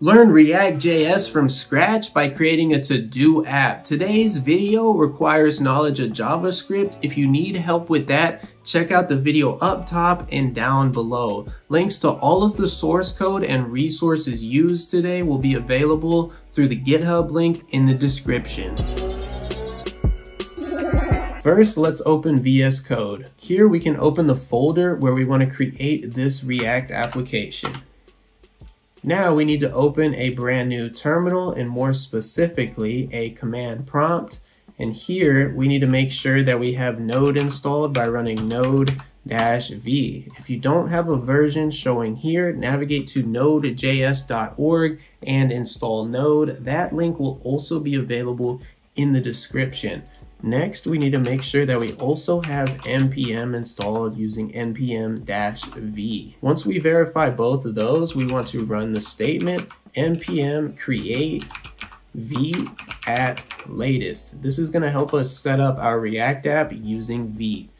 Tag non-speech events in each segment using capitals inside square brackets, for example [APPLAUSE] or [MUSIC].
Learn React.js from scratch by creating a to-do app. Today's video requires knowledge of JavaScript. If you need help with that, check out the video up top and down below. Links to all of the source code and resources used today will be available through the GitHub link in the description. First, let's open VS Code. Here we can open the folder where we want to create this React application. Now we need to open a brand new terminal and more specifically a command prompt. And here we need to make sure that we have node installed by running node v. If you don't have a version showing here, navigate to nodejs.org and install node. That link will also be available in the description. Next, we need to make sure that we also have npm installed using npm-v. Once we verify both of those, we want to run the statement npm create Vite at latest. This is going to help us set up our React app using Vite.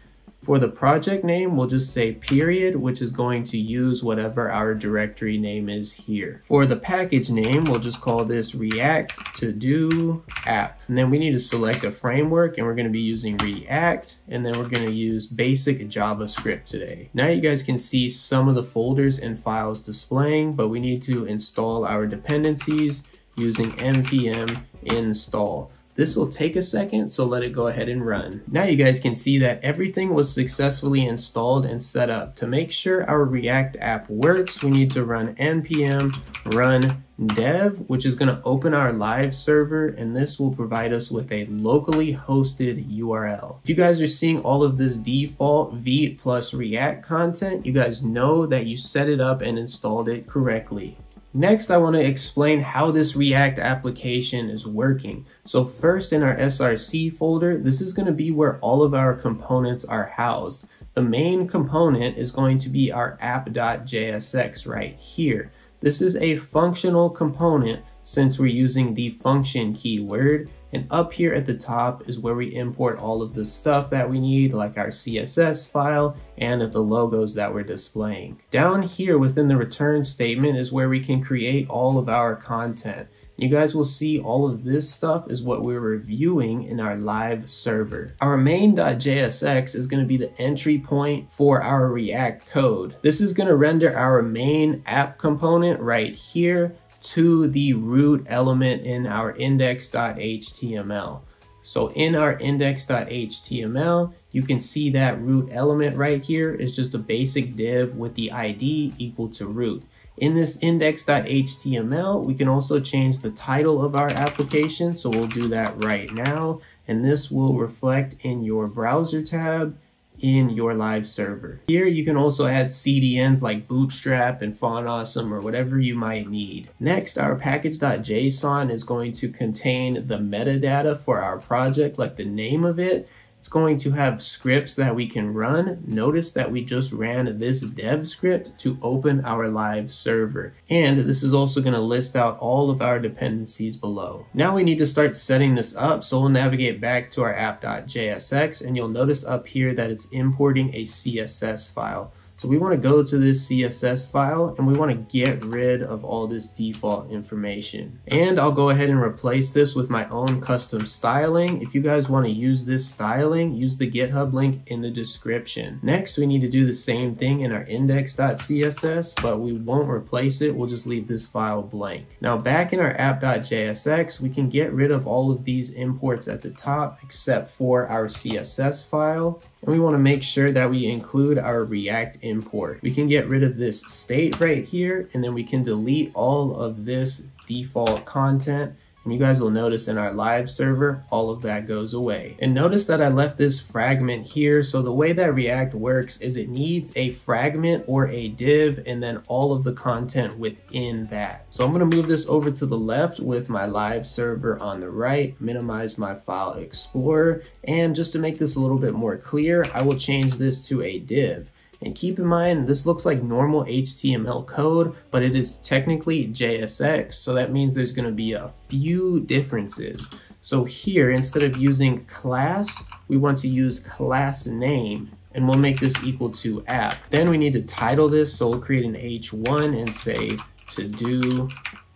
For the project name, we'll just say period, which is going to use whatever our directory name is here. For the package name, we'll just call this React to do app. And then we need to select a framework and we're going to be using React and then we're going to use basic JavaScript today. Now you guys can see some of the folders and files displaying, but we need to install our dependencies using npm install. This will take a second, so let it go ahead and run. Now you guys can see that everything was successfully installed and set up. To make sure our React app works, we need to run npm run dev, which is going to open our live server, and this will provide us with a locally hosted URL. If you guys are seeing all of this default Vite plus React content, you guys know that you set it up and installed it correctly. Next, I want to explain how this React application is working. So first in our SRC folder, this is going to be where all of our components are housed. The main component is going to be our app.jsx right here. This is a functional component since we're using the function keyword and up here at the top is where we import all of the stuff that we need, like our CSS file and the logos that we're displaying. Down here within the return statement is where we can create all of our content. You guys will see all of this stuff is what we're reviewing in our live server. Our main.jsx is going to be the entry point for our React code. This is going to render our main app component right here to the root element in our index.html. So in our index.html, you can see that root element right here is just a basic div with the ID equal to root. In this index.html, we can also change the title of our application. So we'll do that right now. And this will reflect in your browser tab in your live server. Here you can also add CDNs like Bootstrap and FontAwesome or whatever you might need. Next, our package.json is going to contain the metadata for our project, like the name of it, it's going to have scripts that we can run. Notice that we just ran this dev script to open our live server. And this is also going to list out all of our dependencies below. Now we need to start setting this up. So we'll navigate back to our app.jsx and you'll notice up here that it's importing a CSS file. So we want to go to this CSS file and we want to get rid of all this default information. And I'll go ahead and replace this with my own custom styling. If you guys want to use this styling, use the GitHub link in the description. Next, we need to do the same thing in our index.css, but we won't replace it. We'll just leave this file blank. Now back in our app.jsx, we can get rid of all of these imports at the top except for our CSS file and we want to make sure that we include our React import. We can get rid of this state right here, and then we can delete all of this default content and you guys will notice in our live server, all of that goes away. And notice that I left this fragment here. So the way that React works is it needs a fragment or a div and then all of the content within that. So I'm gonna move this over to the left with my live server on the right, minimize my file explorer. And just to make this a little bit more clear, I will change this to a div. And keep in mind, this looks like normal HTML code, but it is technically JSX. So that means there's gonna be a few differences. So here, instead of using class, we want to use class name and we'll make this equal to app. Then we need to title this. So we'll create an H1 and say to do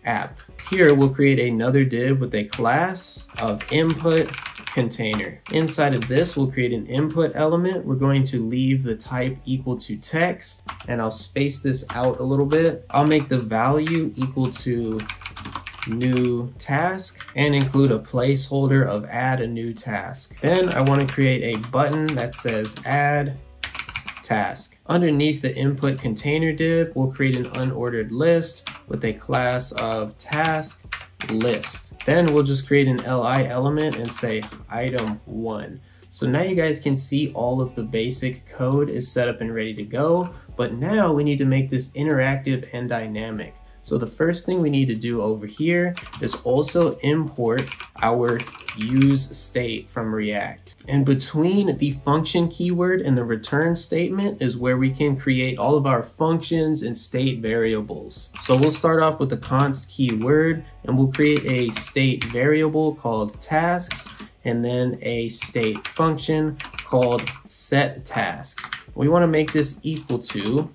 app. Here we'll create another div with a class of input container. Inside of this, we'll create an input element. We're going to leave the type equal to text, and I'll space this out a little bit. I'll make the value equal to new task and include a placeholder of add a new task. Then I want to create a button that says add task. Underneath the input container div, we'll create an unordered list with a class of task list. Then we'll just create an li element and say item one. So now you guys can see all of the basic code is set up and ready to go, but now we need to make this interactive and dynamic. So the first thing we need to do over here is also import our use state from React. And between the function keyword and the return statement is where we can create all of our functions and state variables. So we'll start off with the const keyword and we'll create a state variable called tasks and then a state function called set tasks. We want to make this equal to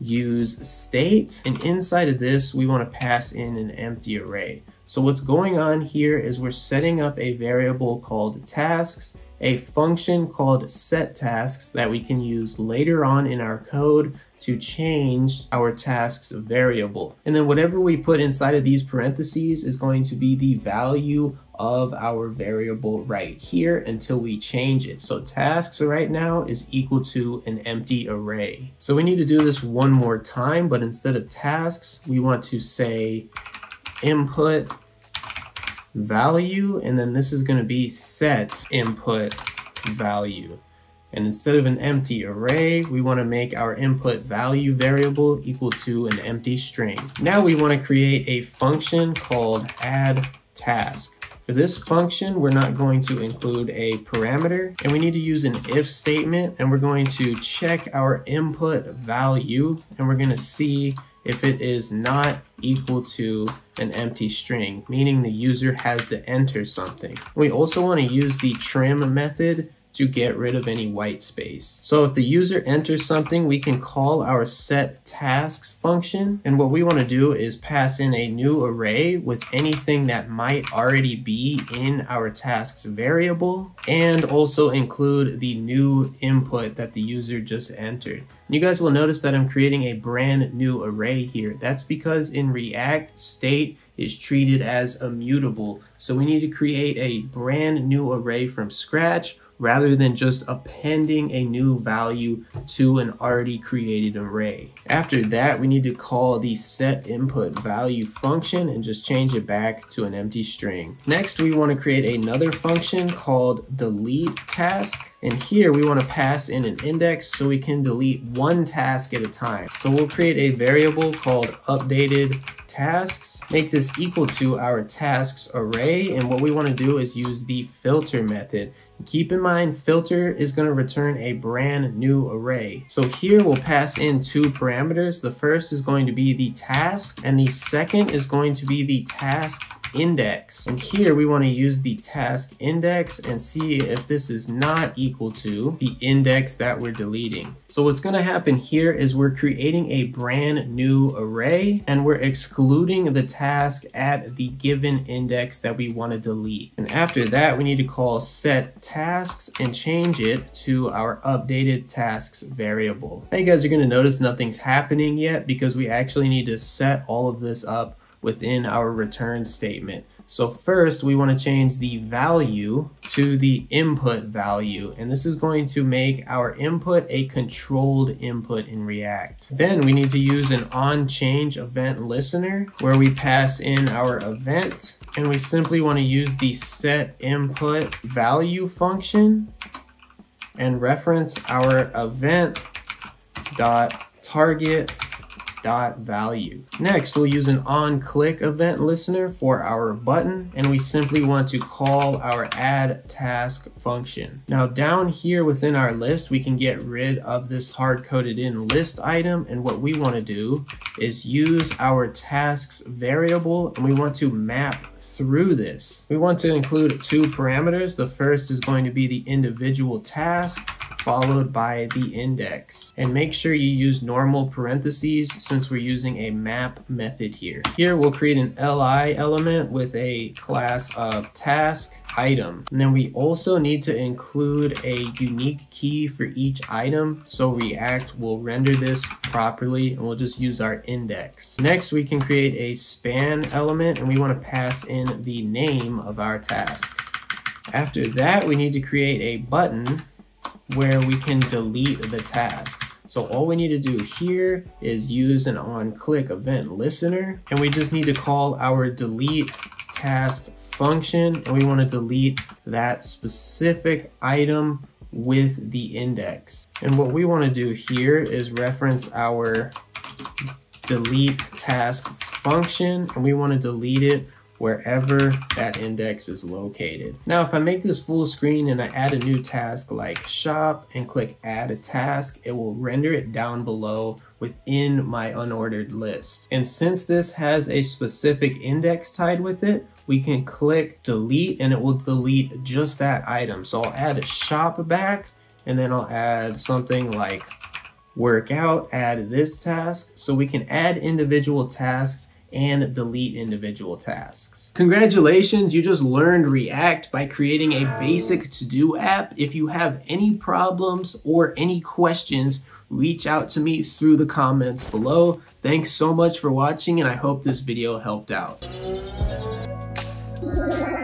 use state and inside of this we want to pass in an empty array. So what's going on here is we're setting up a variable called tasks, a function called set tasks that we can use later on in our code to change our tasks variable. And then whatever we put inside of these parentheses is going to be the value of our variable right here until we change it. So tasks right now is equal to an empty array. So we need to do this one more time, but instead of tasks, we want to say input value, and then this is going to be set input value. And instead of an empty array, we want to make our input value variable equal to an empty string. Now we want to create a function called add task. For this function, we're not going to include a parameter and we need to use an if statement and we're going to check our input value and we're going to see if it is not equal to an empty string, meaning the user has to enter something. We also want to use the trim method to get rid of any white space. So if the user enters something, we can call our set tasks function. And what we want to do is pass in a new array with anything that might already be in our tasks variable and also include the new input that the user just entered. You guys will notice that I'm creating a brand new array here. That's because in React, state is treated as immutable. So we need to create a brand new array from scratch rather than just appending a new value to an already created array. After that, we need to call the set input value function and just change it back to an empty string. Next, we want to create another function called delete task. And here we want to pass in an index so we can delete one task at a time. So we'll create a variable called updated tasks, make this equal to our tasks array. And what we want to do is use the filter method. Keep in mind, filter is going to return a brand new array. So here we'll pass in two parameters. The first is going to be the task, and the second is going to be the task index. And here we want to use the task index and see if this is not equal to the index that we're deleting. So what's going to happen here is we're creating a brand new array and we're excluding the task at the given index that we want to delete. And after that, we need to call set tasks and change it to our updated tasks variable. Now you guys are going to notice nothing's happening yet because we actually need to set all of this up within our return statement. So first we want to change the value to the input value and this is going to make our input a controlled input in React. Then we need to use an on change event listener where we pass in our event and we simply want to use the set input value function and reference our event dot target dot value. Next, we'll use an on-click event listener for our button, and we simply want to call our add task function. Now down here within our list, we can get rid of this hard-coded in list item, and what we want to do is use our tasks variable, and we want to map through this. We want to include two parameters. The first is going to be the individual task, followed by the index. And make sure you use normal parentheses since we're using a map method here. Here we'll create an li element with a class of task item. And then we also need to include a unique key for each item so React will render this properly and we'll just use our index. Next we can create a span element and we want to pass in the name of our task. After that we need to create a button where we can delete the task. So all we need to do here is use an on-click event listener, and we just need to call our delete task function, and we want to delete that specific item with the index. And what we want to do here is reference our delete task function, and we want to delete it wherever that index is located. Now, if I make this full screen and I add a new task like shop and click add a task, it will render it down below within my unordered list. And since this has a specific index tied with it, we can click delete and it will delete just that item. So I'll add a shop back and then I'll add something like workout, add this task. So we can add individual tasks and delete individual tasks. Congratulations, you just learned React by creating a basic to-do app. If you have any problems or any questions, reach out to me through the comments below. Thanks so much for watching and I hope this video helped out. [LAUGHS]